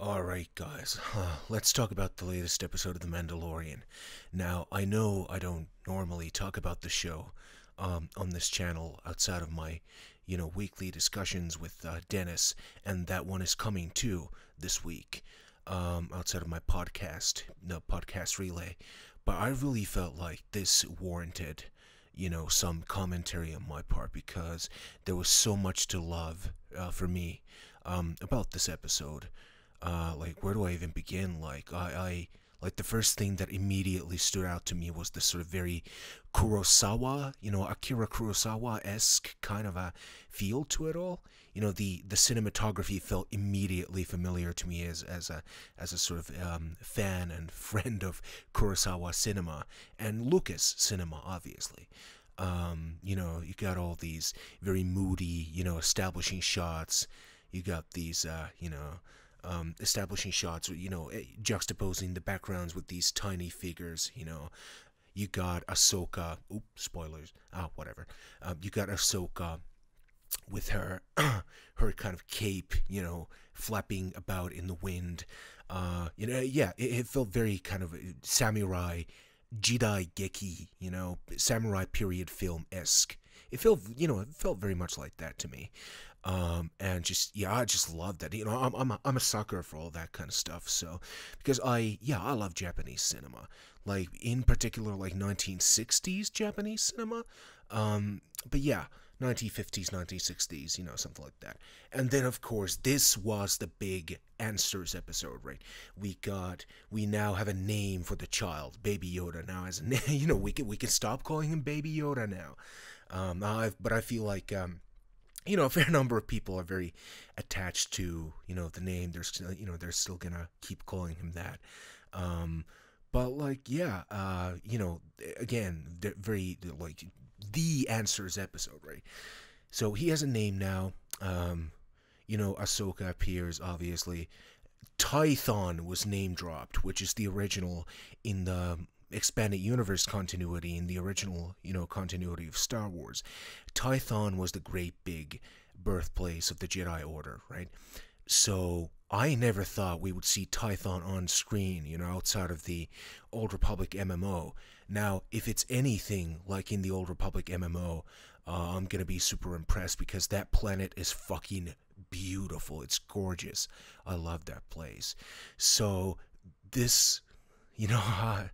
Alright, guys, let's talk about the latest episode of The Mandalorian. Now, I know I don't normally talk about the show um, on this channel outside of my, you know, weekly discussions with uh, Dennis, and that one is coming too this week um, outside of my podcast, the podcast relay. But I really felt like this warranted, you know, some commentary on my part because there was so much to love uh, for me um, about this episode. Uh, like, where do I even begin? Like, I, I, like the first thing that immediately stood out to me was the sort of very Kurosawa, you know, Akira Kurosawa esque kind of a feel to it all. You know, the the cinematography felt immediately familiar to me as as a as a sort of um, fan and friend of Kurosawa cinema and Lucas cinema, obviously. Um, you know, you got all these very moody, you know, establishing shots. You got these, uh, you know, um, establishing shots, you know, eh, juxtaposing the backgrounds with these tiny figures, you know. You got Ahsoka, oop, spoilers, ah, whatever. Um, you got Ahsoka with her, her kind of cape, you know, flapping about in the wind. Uh, you know, yeah, it, it felt very kind of samurai, Jidai Geki, you know, samurai period film esque. It felt, you know, it felt very much like that to me um, and just yeah, I just love that. You know, I'm I'm a, I'm a sucker for all that kind of stuff. So because I yeah, I love Japanese cinema, like in particular like 1960s Japanese cinema. Um, but yeah. 1950s, 1960s, you know, something like that. And then, of course, this was the big answers episode, right? We got, we now have a name for the child, Baby Yoda. Now, as a name, you know, we can we can stop calling him Baby Yoda now. Um, I've, but I feel like um, you know, a fair number of people are very attached to, you know, the name. They're still, you know, they're still gonna keep calling him that. Um, but like, yeah, uh, you know, again, very like the answers episode, right? So he has a name now. Um, you know, Ahsoka appears obviously. Tython was name dropped, which is the original in the expanded universe continuity in the original, you know, continuity of Star Wars. Tython was the great big birthplace of the Jedi Order, right? So I never thought we would see Tython on screen, you know, outside of the Old Republic MMO. Now, if it's anything like in the Old Republic MMO, uh, I'm gonna be super impressed because that planet is fucking beautiful. It's gorgeous. I love that place. So this, you know,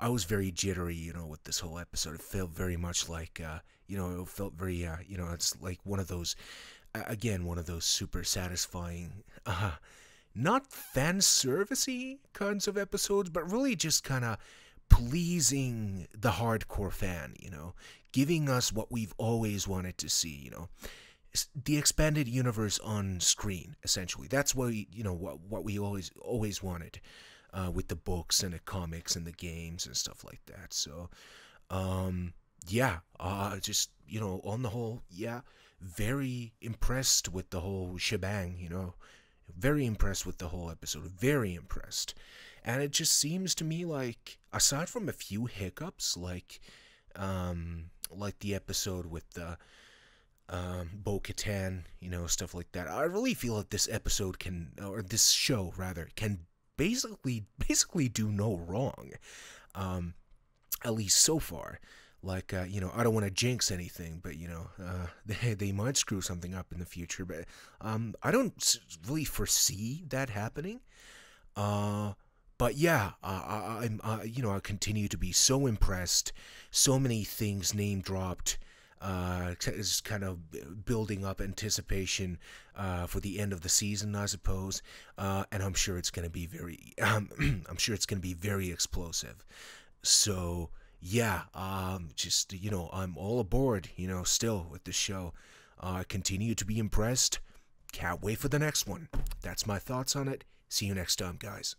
I was very jittery, you know, with this whole episode. It felt very much like, uh, you know, it felt very, uh, you know, it's like one of those, again, one of those super satisfying, uh, not fan servicey kinds of episodes, but really just kind of pleasing the hardcore fan, you know, giving us what we've always wanted to see, you know. The expanded universe on screen essentially. That's what we, you know what what we always always wanted uh, with the books and the comics and the games and stuff like that. So, um, yeah, uh, just you know, on the whole, yeah, very impressed with the whole shebang. You know, very impressed with the whole episode. Very impressed, and it just seems to me like, aside from a few hiccups, like, um, like the episode with the um, Bo Katan, you know, stuff like that. I really feel like this episode can, or this show rather, can basically basically do no wrong, um, at least so far. Like uh, you know, I don't want to jinx anything, but you know, uh, they they might screw something up in the future. But um, I don't really foresee that happening. Uh, but yeah, I, uh, you know I continue to be so impressed. So many things name dropped uh, is kind of building up anticipation uh, for the end of the season, I suppose. Uh, and I'm sure it's going to be very, um, I'm sure it's going to be very explosive. So yeah, um, just you know, I'm all aboard. You know, still with the show. I continue to be impressed. Can't wait for the next one. That's my thoughts on it. See you next time, guys.